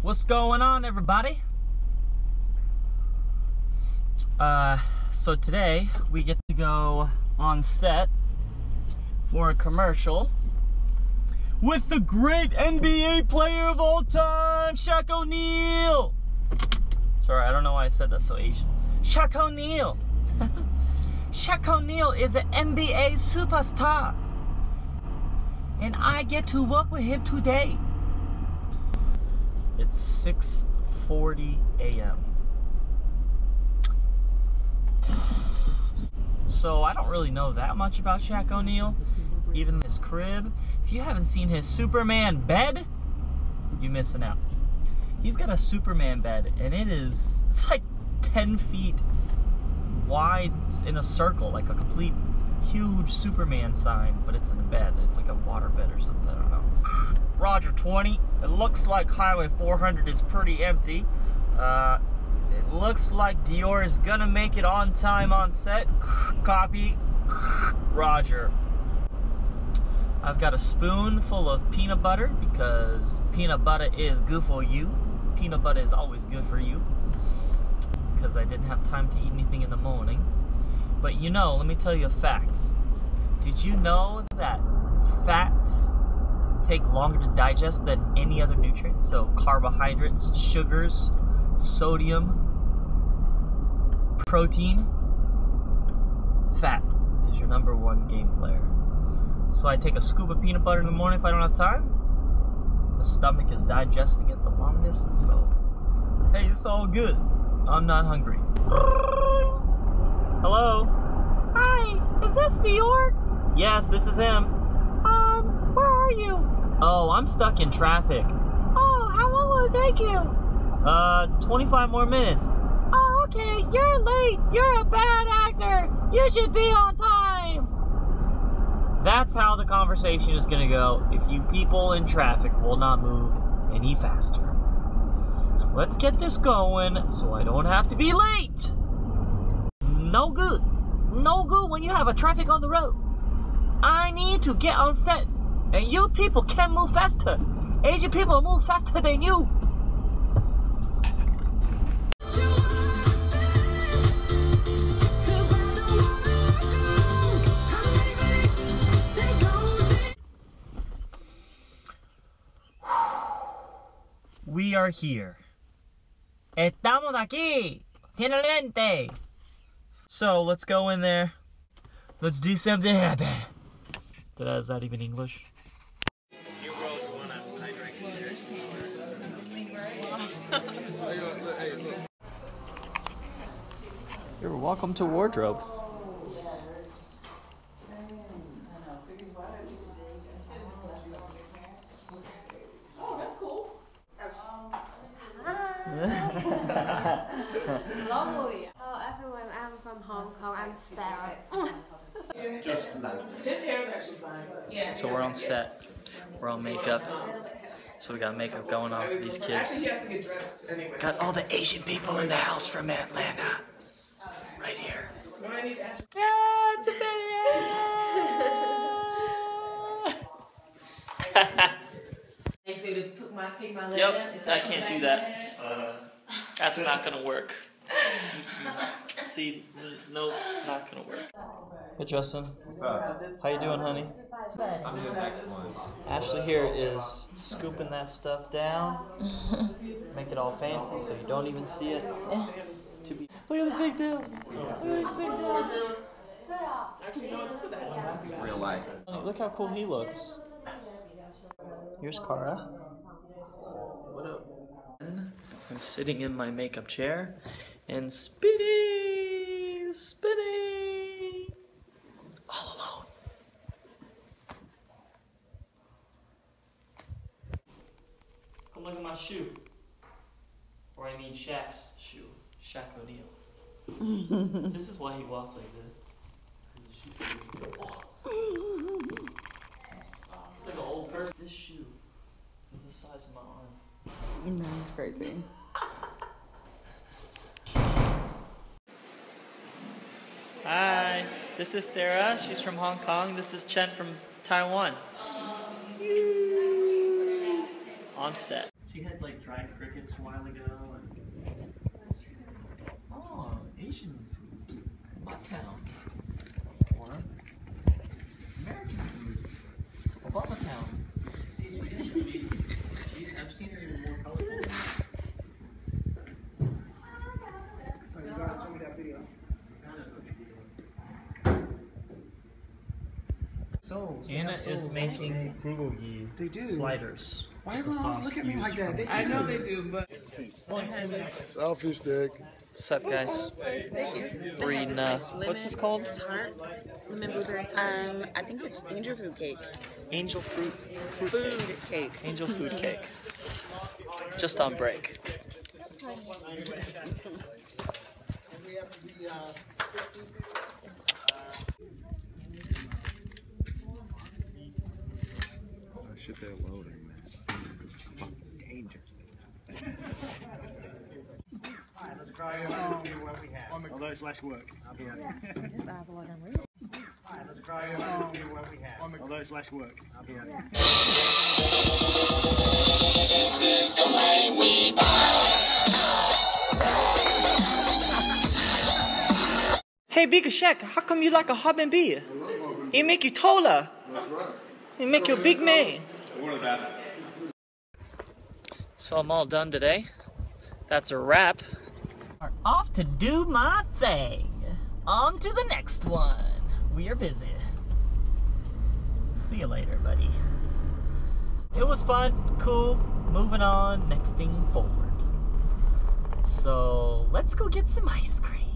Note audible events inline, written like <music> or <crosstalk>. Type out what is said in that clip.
What's going on, everybody? Uh, so today we get to go on set for a commercial with the great NBA player of all time, Shaq O'Neal. Sorry, I don't know why I said that so Asian. Shaq O'Neal. <laughs> Shaq O'Neal is an NBA superstar. And I get to work with him today. It's 6:40 a.m. So I don't really know that much about Shaq O'Neal, even his crib. If you haven't seen his Superman bed, you're missing out. He's got a Superman bed, and it is it's like 10 feet wide in a circle, like a complete huge Superman sign, but it's in a bed. It's like a water bed or something. I don't know. Roger 20. It looks like Highway 400 is pretty empty. Uh, it looks like Dior is gonna make it on time on set. Copy. Roger. I've got a spoon full of peanut butter because peanut butter is good for you. Peanut butter is always good for you because I didn't have time to eat anything in the morning. But you know, let me tell you a fact. Did you know that fats take longer to digest than any other nutrient? So carbohydrates, sugars, sodium, protein, fat is your number one game player. So I take a scoop of peanut butter in the morning if I don't have time. The stomach is digesting it the longest, so hey, it's all good. I'm not hungry. Hello? Hi, is this Dior? Yes, this is him. Um, where are you? Oh, I'm stuck in traffic. Oh, how long will it take you? Uh, 25 more minutes. Oh, okay, you're late. You're a bad actor. You should be on time. That's how the conversation is gonna go if you people in traffic will not move any faster. So let's get this going so I don't have to be late. No good. No good when you have a traffic on the road. I need to get on set. And you people can move faster. Asian people move faster than you. We are here. Estamos aquí. Finalmente. So let's go in there. Let's do something happen. Did I, is that even English? You're welcome to wardrobe. Oh, that's cool. Lovely. Hello everyone, I'm from Hong Kong. I'm Sarah. His hair is actually fine. Yeah. So we're on set. We're on makeup. So we got makeup going on for these kids. he has to get dressed anyway. Got all the Asian people in the house from Atlanta. Right here. When I. Yeah, it's a video. <laughs> Next me to put my pick my leg Yep, up. I can't do that. there. That's not gonna work. See, n- nope, not gonna work. Hey Justin, What's up? how you doing, honey? I'm doing excellent. Ashley here is scooping that stuff down, make it all fancy so you don't even see it. To be look at the pigtails. Look at these pigtails. Actually, no, just put that one. Real life. Honey, Look how cool he looks. Here's Kara. What up? I'm sitting in my makeup chair and spinning, spinning, all alone. Come look at my shoe. Or I mean Shaq's shoe. Shaq O'Neal. <laughs> this is why he walks like this. His shoes are- Oh. It's like an old person. This shoe is the size of my arm. That's crazy. This is Sarah. She's from Hong Kong. This is Chen from Taiwan. Um, On set. She had like dried crickets a while ago. And... Oh, Asian food. Bucktown. Souls. They Anna have is souls, making actually. bulgogi They do. sliders. Why with the everyone always look at me like that? from- They I know they do, but Selfie stick. What's up, guys? We're eating, uh, what's this called? Tart. Lemon blueberry tart. Um, I think it's angel food cake. Angel fruit, fruit Food cake. Angel food cake. Just on break. <laughs> shit, they're loading, man. Danger. Although it's less work, I'll be honest. Although it's less work, I'll be honest. Hey, Big Shaq, how come you like a and beer? It make you taller. It make you a big man. So I'm all done today. That's a wrap. We're off to do my thing. On to the next one. We are busy. See you later, buddy. It was fun, cool. Moving on, next thing forward. So let's go get some ice cream.